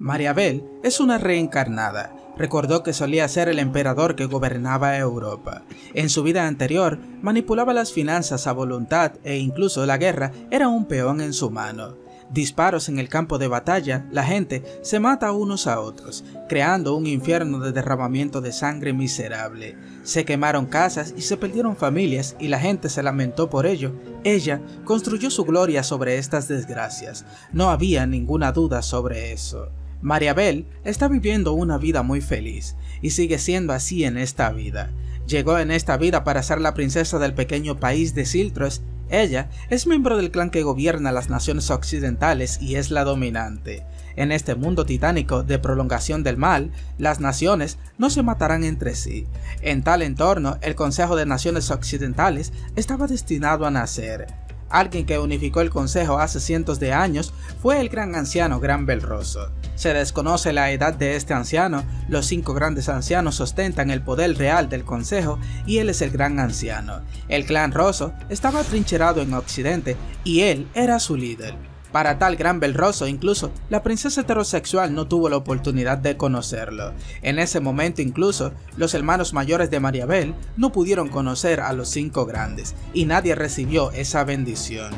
Mariabel es una reencarnada. Recordó que solía ser el emperador que gobernaba Europa. En su vida anterior, manipulaba las finanzas a voluntad e incluso la guerra era un peón en su mano. Disparos en el campo de batalla, la gente se mata unos a otros, creando un infierno de derramamiento de sangre miserable. Se quemaron casas y se perdieron familias y la gente se lamentó por ello. Ella construyó su gloria sobre estas desgracias. No había ninguna duda sobre eso. Mariabel está viviendo una vida muy feliz y sigue siendo así en esta vida. Llegó en esta vida para ser la princesa del pequeño país de Siltros. Ella es miembro del clan que gobierna las naciones occidentales y es la dominante. En este mundo titánico de prolongación del mal, las naciones no se matarán entre sí. En tal entorno, el Consejo de Naciones Occidentales estaba destinado a nacer. Alguien que unificó el consejo hace cientos de años fue el gran anciano Gran Belroso. Se desconoce la edad de este anciano, los cinco grandes ancianos ostentan el poder real del consejo y él es el gran anciano. El clan Rosso estaba trincherado en Occidente y él era su líder. Para tal gran belroso, incluso, la princesa heterosexual no tuvo la oportunidad de conocerlo. En ese momento incluso, los hermanos mayores de Mariabel no pudieron conocer a los cinco grandes, y nadie recibió esa bendición.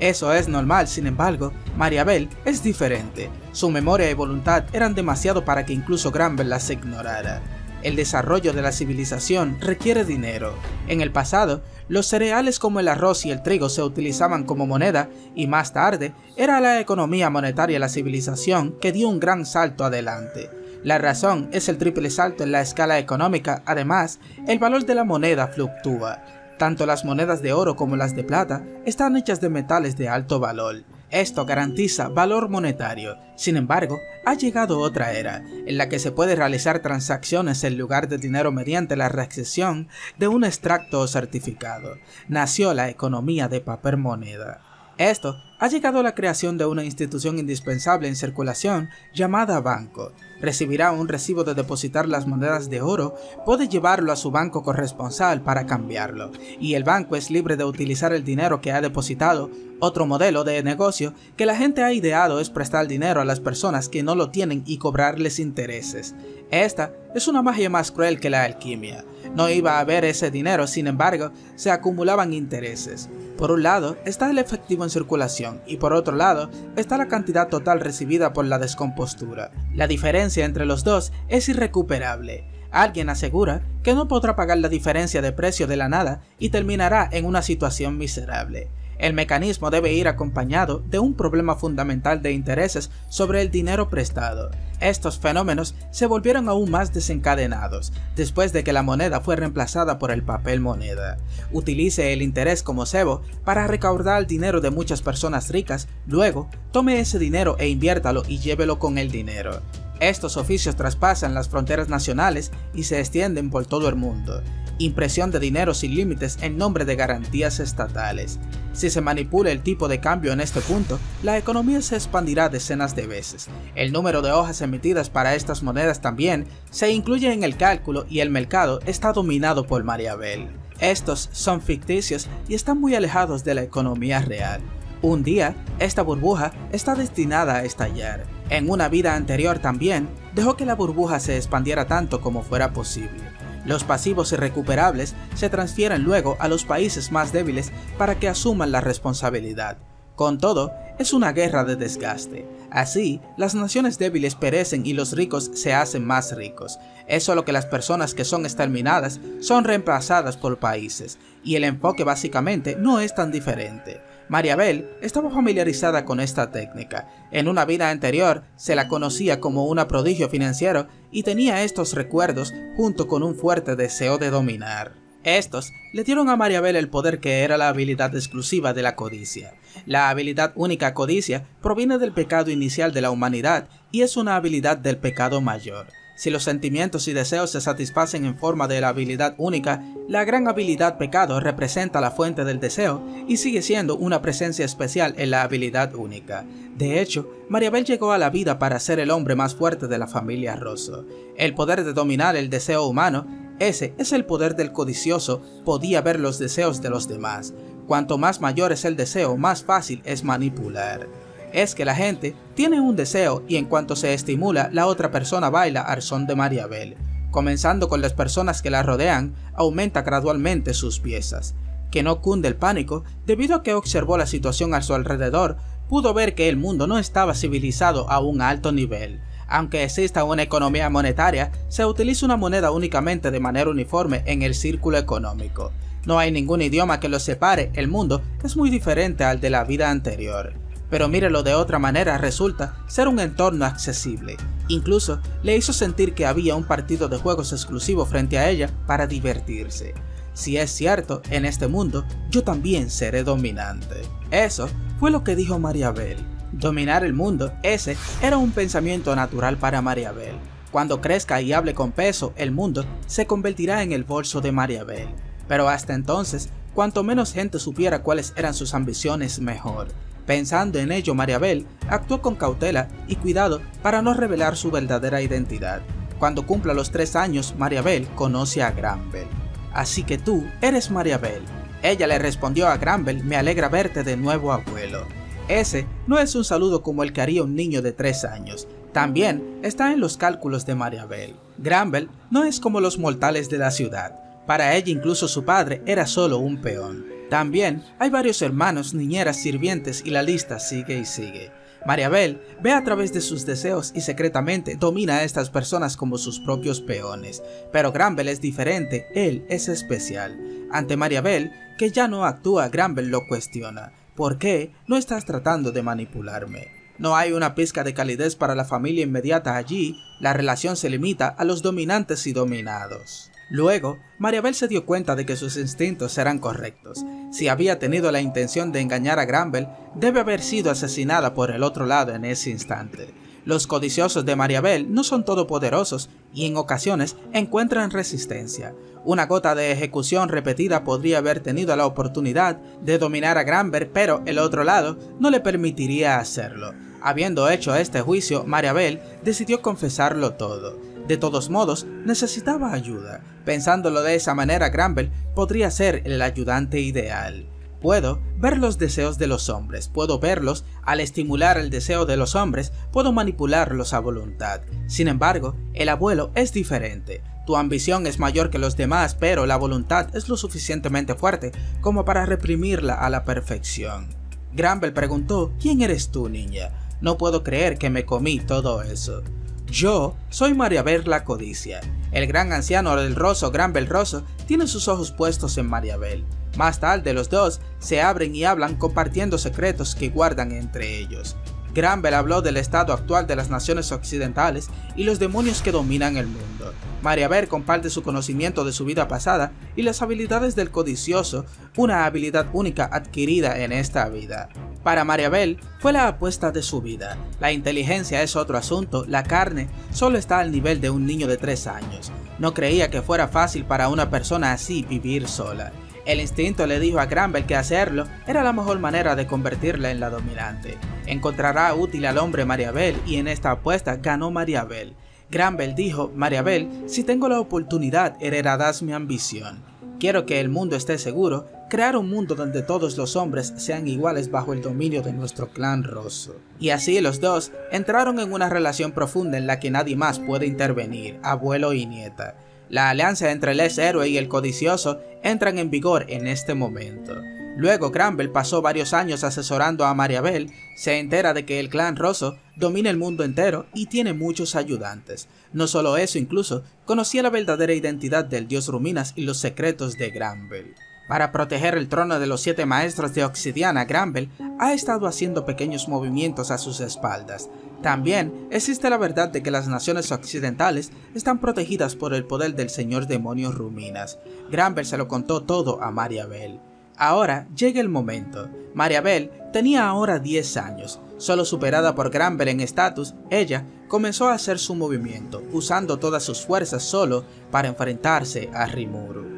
Eso es normal, sin embargo, Mariabel es diferente. Su memoria y voluntad eran demasiado para que incluso Granbel las ignorara. El desarrollo de la civilización requiere dinero. En el pasado, los cereales como el arroz y el trigo se utilizaban como moneda y más tarde era la economía monetaria la civilización que dio un gran salto adelante. La razón es el triple salto en la escala económica, además, el valor de la moneda fluctúa. Tanto las monedas de oro como las de plata están hechas de metales de alto valor. Esto garantiza valor monetario. Sin embargo, ha llegado otra era, en la que se puede realizar transacciones en lugar de dinero mediante la recepción de un extracto o certificado. Nació la economía de papel moneda. Esto ha llegado la creación de una institución indispensable en circulación llamada banco. Recibirá un recibo de depositar las monedas de oro, puede llevarlo a su banco corresponsal para cambiarlo, y el banco es libre de utilizar el dinero que ha depositado. Otro modelo de negocio que la gente ha ideado es prestar dinero a las personas que no lo tienen y cobrarles intereses. Esta es una magia más cruel que la alquimia. No iba a haber ese dinero, sin embargo, se acumulaban intereses. Por un lado está el efectivo en circulación y por otro lado está la cantidad total recibida por la descompostura. La diferencia entre los dos es irrecuperable. Alguien asegura que no podrá pagar la diferencia de precio de la nada y terminará en una situación miserable. El mecanismo debe ir acompañado de un problema fundamental de intereses sobre el dinero prestado. Estos fenómenos se volvieron aún más desencadenados después de que la moneda fue reemplazada por el papel moneda. Utilice el interés como cebo para recaudar el dinero de muchas personas ricas, luego tome ese dinero e inviértalo y llévelo con el dinero. Estos oficios traspasan las fronteras nacionales y se extienden por todo el mundo. Impresión de dinero sin límites en nombre de garantías estatales. Si se manipula el tipo de cambio en este punto, la economía se expandirá decenas de veces. El número de hojas emitidas para estas monedas también se incluye en el cálculo y el mercado está dominado por Mariabel. Estos son ficticios y están muy alejados de la economía real. Un día, esta burbuja está destinada a estallar. En una vida anterior también, dejó que la burbuja se expandiera tanto como fuera posible. Los pasivos irrecuperables se transfieren luego a los países más débiles para que asuman la responsabilidad. Con todo, es una guerra de desgaste. Así, las naciones débiles perecen y los ricos se hacen más ricos. Es solo que las personas que son exterminadas son reemplazadas por países, y el enfoque básicamente no es tan diferente. Mariabel estaba familiarizada con esta técnica. En una vida anterior se la conocía como una prodigio financiero y tenía estos recuerdos junto con un fuerte deseo de dominar. Estos le dieron a Mariabel el poder que era la habilidad exclusiva de la codicia. La habilidad única codicia proviene del pecado inicial de la humanidad y es una habilidad del pecado mayor. Si los sentimientos y deseos se satisfacen en forma de la habilidad única, la gran habilidad pecado representa la fuente del deseo y sigue siendo una presencia especial en la habilidad única. De hecho, Mariabel llegó a la vida para ser el hombre más fuerte de la familia Rosso. El poder de dominar el deseo humano, ese es el poder del codicioso, podía ver los deseos de los demás. Cuanto más mayor es el deseo, más fácil es manipular. Es que la gente tiene un deseo y en cuanto se estimula, la otra persona baila al son de Mariabel. Comenzando con las personas que la rodean, aumenta gradualmente sus piezas. Que no cunde el pánico, debido a que observó la situación a su alrededor, pudo ver que el mundo no estaba civilizado a un alto nivel. Aunque exista una economía monetaria, se utiliza una moneda únicamente de manera uniforme en el círculo económico. No hay ningún idioma que los separe, el mundo es muy diferente al de la vida anterior. Pero mírelo de otra manera, resulta ser un entorno accesible. Incluso le hizo sentir que había un partido de juegos exclusivo frente a ella para divertirse. Si es cierto, en este mundo, yo también seré dominante. Eso fue lo que dijo Mariabel. Dominar el mundo, ese era un pensamiento natural para Mariabel. Cuando crezca y hable con peso, el mundo se convertirá en el bolso de Mariabel. Pero hasta entonces, cuanto menos gente supiera cuáles eran sus ambiciones, mejor. Pensando en ello, Mariabel actuó con cautela y cuidado para no revelar su verdadera identidad. Cuando cumpla los tres años, Mariabel conoce a Granbel. Así que tú eres Mariabel. Ella le respondió a Granbel, me alegra verte de nuevo abuelo. Ese no es un saludo como el que haría un niño de tres años. También está en los cálculos de Mariabel. Granbel no es como los mortales de la ciudad. Para ella incluso su padre era solo un peón. También hay varios hermanos, niñeras, sirvientes y la lista sigue y sigue. Mariabel ve a través de sus deseos y secretamente domina a estas personas como sus propios peones. Pero Granbel es diferente, él es especial. Ante Mariabel, que ya no actúa, Granbel lo cuestiona. ¿Por qué no estás tratando de manipularme? No hay una pizca de calidez para la familia inmediata allí, la relación se limita a los dominantes y dominados. Luego, Mariabel se dio cuenta de que sus instintos eran correctos. Si había tenido la intención de engañar a Granbel, debe haber sido asesinada por el otro lado en ese instante. Los codiciosos de Mariabel no son todopoderosos y en ocasiones encuentran resistencia. Una gota de ejecución repetida podría haber tenido la oportunidad de dominar a Granbel, pero el otro lado no le permitiría hacerlo. Habiendo hecho este juicio, Mariabel decidió confesarlo todo. De todos modos, necesitaba ayuda. Pensándolo de esa manera, Granville podría ser el ayudante ideal. Puedo ver los deseos de los hombres, puedo verlos al estimular el deseo de los hombres, puedo manipularlos a voluntad. Sin embargo, el abuelo es diferente. Tu ambición es mayor que los demás, pero la voluntad es lo suficientemente fuerte como para reprimirla a la perfección. Granville preguntó, ¿quién eres tú, niña? No puedo creer que me comí todo eso. Yo soy Mariabel la Codicia. El gran anciano del Rosso, Gran Belroso, tiene sus ojos puestos en Mariabel. Más tarde los dos se abren y hablan compartiendo secretos que guardan entre ellos. Granbel habló del estado actual de las naciones occidentales y los demonios que dominan el mundo. Mariabel comparte su conocimiento de su vida pasada y las habilidades del codicioso, una habilidad única adquirida en esta vida. Para Mariabel fue la apuesta de su vida. La inteligencia es otro asunto, la carne solo está al nivel de un niño de 3 años. No creía que fuera fácil para una persona así vivir sola. El instinto le dijo a Granbel que hacerlo era la mejor manera de convertirla en la dominante. Encontrará útil al hombre Mariabel y en esta apuesta ganó Mariabel. Granbel dijo, Mariabel, si tengo la oportunidad heredarás mi ambición. Quiero que el mundo esté seguro, crear un mundo donde todos los hombres sean iguales bajo el dominio de nuestro clan roso. Y así los dos entraron en una relación profunda en la que nadie más puede intervenir, abuelo y nieta. La alianza entre el ex héroe y el codicioso entran en vigor en este momento. Luego Granville pasó varios años asesorando a Mariabel, se entera de que el clan Rosso domina el mundo entero y tiene muchos ayudantes. No solo eso, incluso conocía la verdadera identidad del dios Ruminas y los secretos de Granville. Para proteger el trono de los siete maestros de Obsidiana, Granville ha estado haciendo pequeños movimientos a sus espaldas. También existe la verdad de que las naciones occidentales están protegidas por el poder del señor demonio Ruminas. Granville se lo contó todo a Mariabel. Ahora llega el momento. Mariabel tenía ahora 10 años. Solo superada por Granville en estatus, ella comenzó a hacer su movimiento, usando todas sus fuerzas solo para enfrentarse a Rimuru.